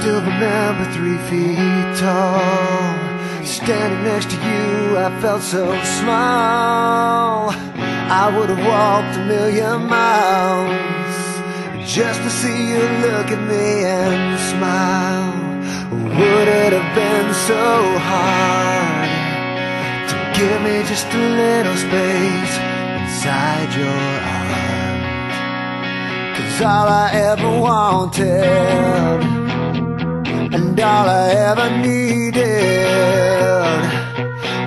still remember three feet tall. Standing next to you, I felt so small. I would have walked a million miles just to see you look at me and smile. Would it have been so hard to give me just a little space inside your arms? Cause all I ever wanted all I ever needed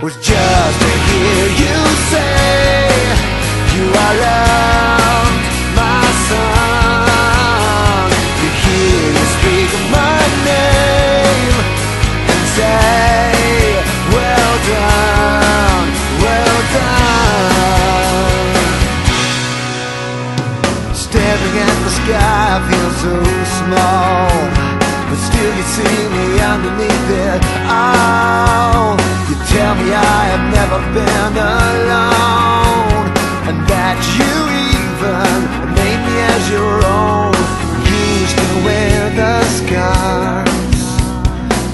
was just to hear you say you are loved, my son. To hear you speak my name and say, well done, well done. Staring at the sky, I feel so small. But still you see me underneath it. All You tell me I have never been alone. And that you even made me as your own. You still wear the scars.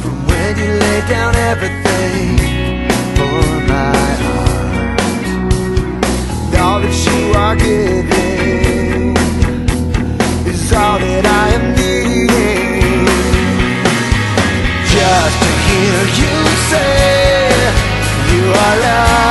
From when you laid down everything for my heart. All that you are hear you say you are loved.